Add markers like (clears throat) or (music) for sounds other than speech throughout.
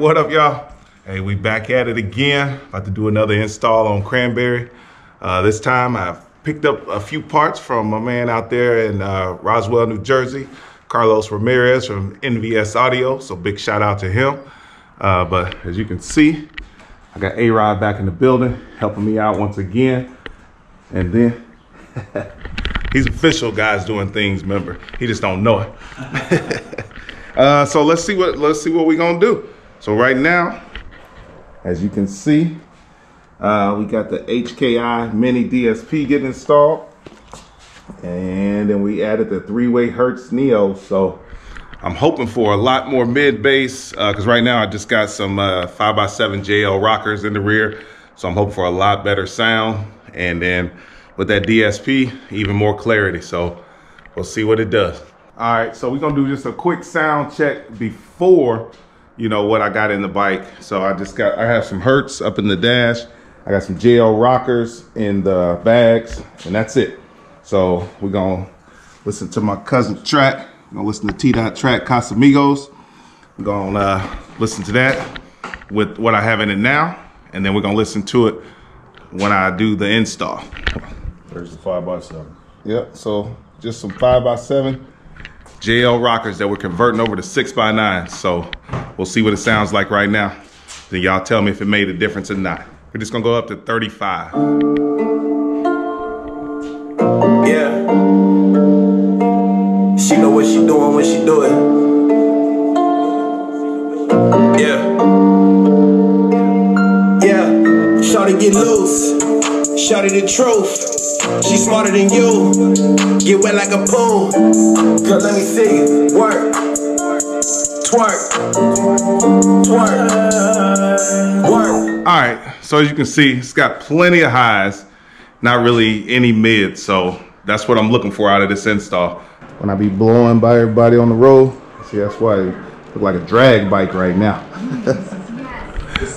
what up, y'all? Hey, we back at it again. About to do another install on Cranberry. Uh, this time I've picked up a few parts from my man out there in uh, Roselle, New Jersey, Carlos Ramirez from NVS Audio. So big shout out to him. Uh, but as you can see, I got A-Rod back in the building, helping me out once again. And then (laughs) he's official guys doing things, remember. He just don't know it. (laughs) uh, so let's see what let's see what we're gonna do. So right now, as you can see, uh, we got the HKI Mini DSP getting installed. And then we added the three-way Hertz Neo. So I'm hoping for a lot more mid bass because uh, right now I just got some uh, 5x7 JL rockers in the rear. So I'm hoping for a lot better sound. And then with that DSP, even more clarity. So we'll see what it does. All right, so we're gonna do just a quick sound check before you know, what I got in the bike. So I just got, I have some Hertz up in the dash. I got some JL rockers in the bags and that's it. So we're gonna listen to my cousin track. We're gonna listen to T-Dot track Casamigos. We're gonna uh, listen to that with what I have in it now. And then we're gonna listen to it when I do the install. There's the five by seven. Yep, so just some five by seven JL rockers that we're converting over to six by nine. So we'll see what it sounds like right now. Then y'all tell me if it made a difference or not. We're just gonna go up to 35. Yeah. She know what she doing when she do it. Yeah. Yeah. Shawty get loose. Shawty the truth. She smarter than you. Get wet like a pool. Girl, let me see you. Work. Twerk. Twerk. Work. All right. So as you can see, it's got plenty of highs, not really any mids. So that's what I'm looking for out of this install. When I be blowing by everybody on the road, see that's why it look like a drag bike right now. (laughs)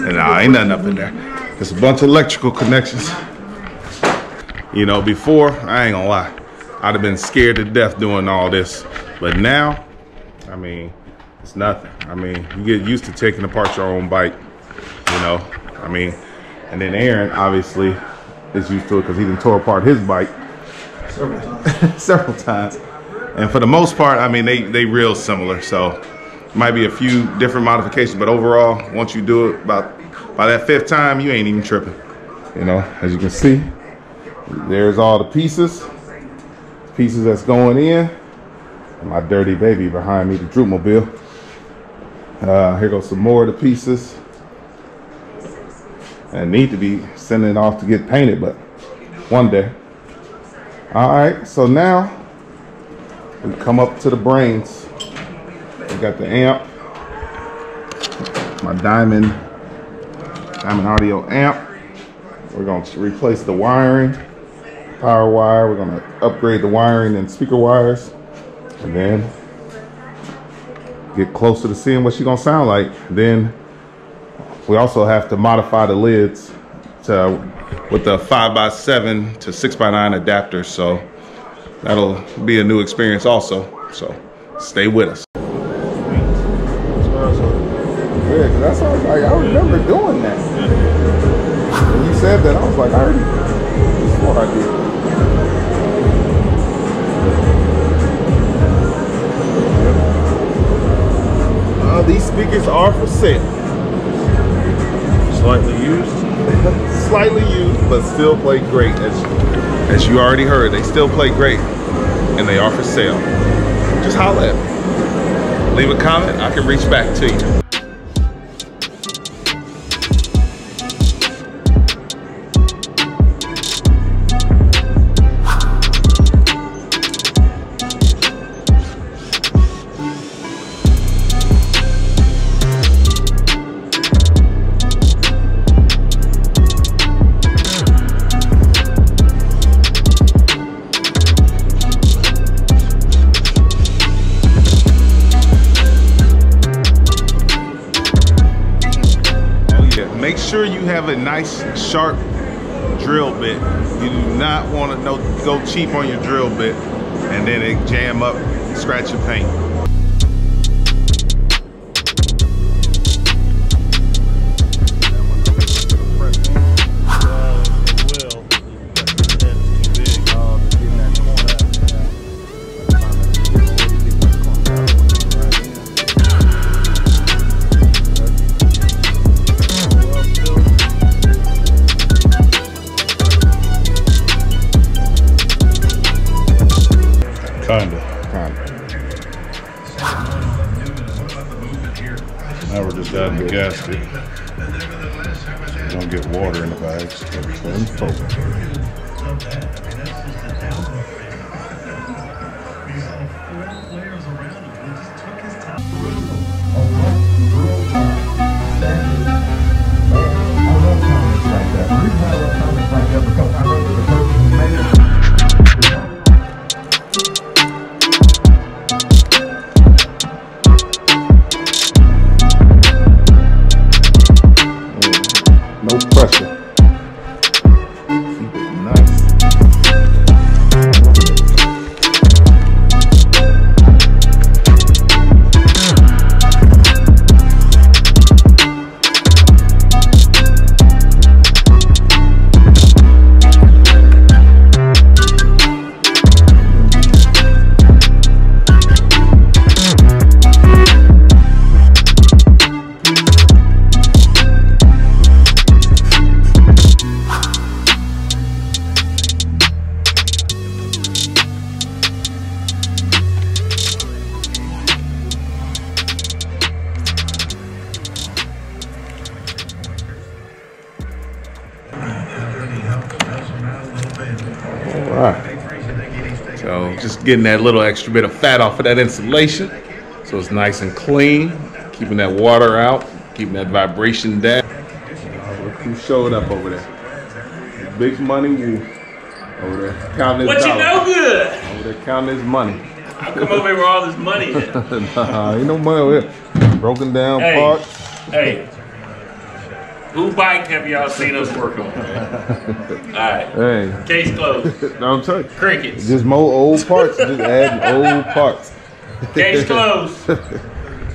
and nah, ain't nothing up in there. There's a bunch of electrical connections. You know, before, I ain't gonna lie, I'd have been scared to death doing all this. But now, I mean, it's nothing. I mean, you get used to taking apart your own bike, you know? I mean, and then Aaron, obviously, is used to it because he didn't tore apart his bike several times. (laughs) several times. And for the most part, I mean, they, they real similar. So might be a few different modifications, but overall, once you do it about by that fifth time, you ain't even tripping. You know, as you can see, there's all the pieces. Pieces that's going in. And my dirty baby behind me, the Droopmobile. Uh, here goes some more of the pieces. And need to be sending it off to get painted, but one day. All right, so now we come up to the brains. We got the amp, my Diamond, Diamond Audio amp. We're going to replace the wiring power wire. We're gonna upgrade the wiring and speaker wires and then get closer to seeing what she's gonna sound like. Then we also have to modify the lids to with the five by seven to six by nine adapter. So that'll be a new experience also. So stay with us. Yeah, that's what I like. I remember doing that. When you said that, I was like, I already, what I did. Speakers are for sale. Slightly used? (laughs) Slightly used, but still play great. As, as you already heard, they still play great. And they are for sale. Just holler at me. Leave a comment, I can reach back to you. Sure you have a nice sharp drill bit. You do not want to go cheap on your drill bit and then it jam up, scratch your paint. Kinda. Kinda. Now we're just adding the gasket. Don't get water in the bags. Ten folk. Getting that little extra bit of fat off of that insulation. So it's nice and clean, keeping that water out, keeping that vibration down. Look who showed up over there. Big money Wu over there counting his What you dollars. know good? Over there counting his money. I come over here with all this money. (laughs) Nah, ain't no money over here. Broken down Hey. parts. hey, who bike have y'all seen us work on? Alright, Hey, case closed. no, I'm you. Crickets. Just more old parts. Just add old parts. Case closed.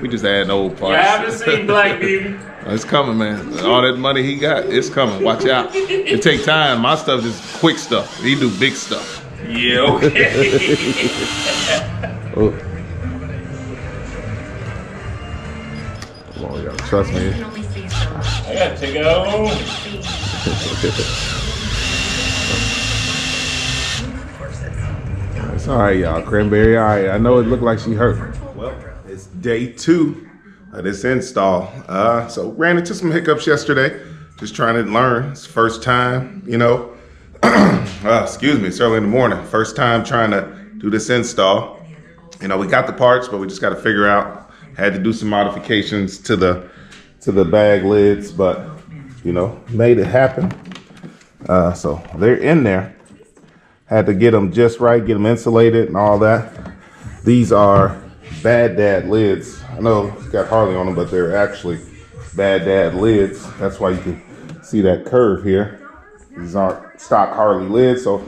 We just add old parts. You haven't seen Black Beauty. Oh, it's coming, man. All that money he got, it's coming. Watch out. It take time. My stuff is quick stuff. He do big stuff. Yeah, okay. (laughs) Oh. Come on, y'all. Trust me. I gotta take it out. It's all right, y'all. Cranberry, all right. I know it looked like she hurt. Well, it's day two of this install. Uh, so ran into some hiccups yesterday. Just trying to learn. It's first time, you know. (clears throat) uh, excuse me, it's early in the morning. First time trying to do this install. You know, we got the parts, but we just got to figure out. Had to do some modifications to the to the bag lids, but you know, made it happen. Uh, so they're in there. Had to get them just right, get them insulated and all that. These are Bad Dad lids. I know it's got Harley on them, but they're actually Bad Dad lids. That's why you can see that curve here. These aren't stock Harley lids, so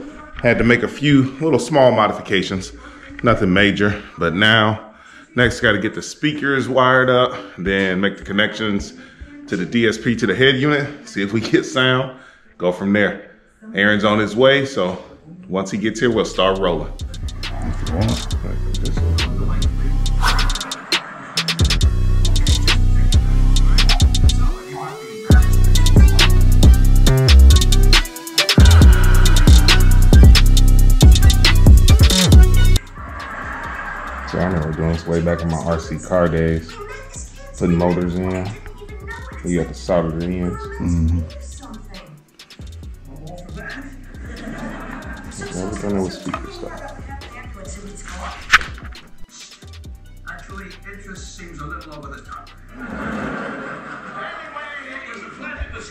had to make a few little small modifications. Nothing major, but now next got to get the speakers wired up, then make the connections to the DSP to the head unit, see if we get sound, go from there. Aaron's on his way, so once he gets here, we'll start rolling. Back in my RC car days. Putting motors in. You have to solder the ends. Mm-hmm. Everything that was speaker stuff. Actually, interest seems a little over the top.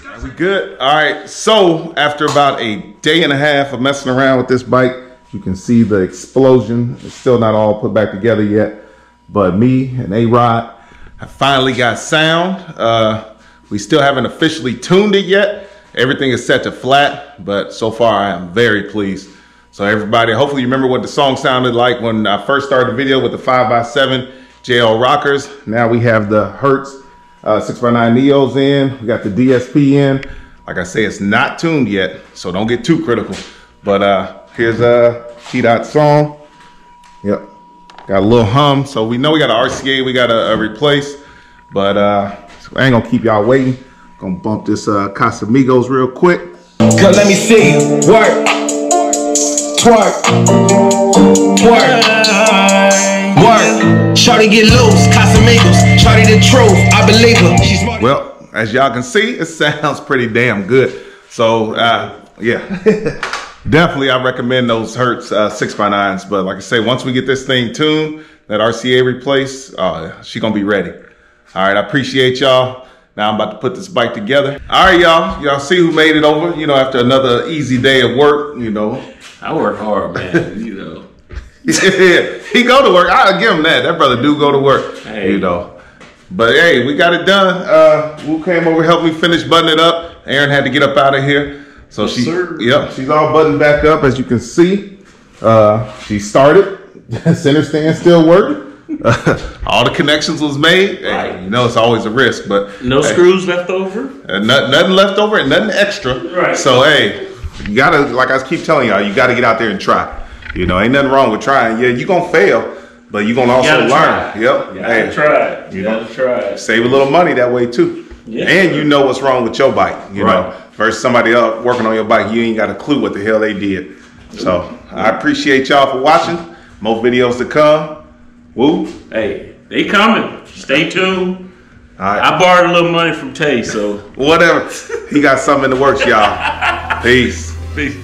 Are we good? All right. So after about a day and a half of messing around with this bike, you can see the explosion. It's still not all put back together yet, but me and A Rod have finally got sound. Uh, we still haven't officially tuned it yet. Everything is set to flat, but so far I am very pleased. So everybody, hopefully you remember what the song sounded like when I first started the video with the 5x7 JL rockers. Now we have the Hertz uh, 6x9 Neos in. We got the DSP in. Like I say, it's not tuned yet, so don't get too critical. But uh, here's a T-Dot song. Yep, got a little hum. So we know we got an RCA we got to uh, replace. But uh, so I ain't gonna keep y'all waiting. Gonna bump this uh, Casamigos real quick. Cause let me see, work, twerk, twerk, work. Shorty get loose, Casamigos. Shorty the truth, I believe her. She's. Well, as y'all can see, it (laughs) sounds pretty damn good. So, uh, yeah. (laughs) Definitely, I recommend those Hertz uh, 6x9s. But like I say, once we get this thing tuned, that RCA replaced, uh, she gonna be ready. All right, I appreciate y'all. Now I'm about to put this bike together. All right, y'all. Y'all see who made it over, you know, after another easy day of work, you know. I work hard, man. you know. yeah, (laughs) (laughs) he go to work. I'll give him that. That brother do go to work. Hey. You know. But hey, we got it done. Uh Wu came over, helped me finish buttoning it up. Aaron had to get up out of here. So she sir. yep, she's all buttoned back up as you can see. Uh she started. Center stand still working. (laughs) all the connections was made. Hey, Right. you know it's always a risk, but No hey, screws left over. uh, nothing, nothing left over and nothing extra. Right. So hey, you gotta like I keep telling y'all, you gotta get out there and try. You know, ain't nothing wrong with trying. Yeah, you gonna fail, but you gonna also learn. try. Yep. You gotta try it. You gotta try. Save a little money that way too. Yeah. And you know what's wrong with your bike. You know, Right. versus somebody else working on your bike, you ain't got a clue what the hell they did. So I appreciate y'all for watching. More videos to come. Woo. Hey, they coming. Stay tuned. All right. I borrowed a little money from Tay, so Whatever. he got something in the works, y'all. (laughs) Peace. peace.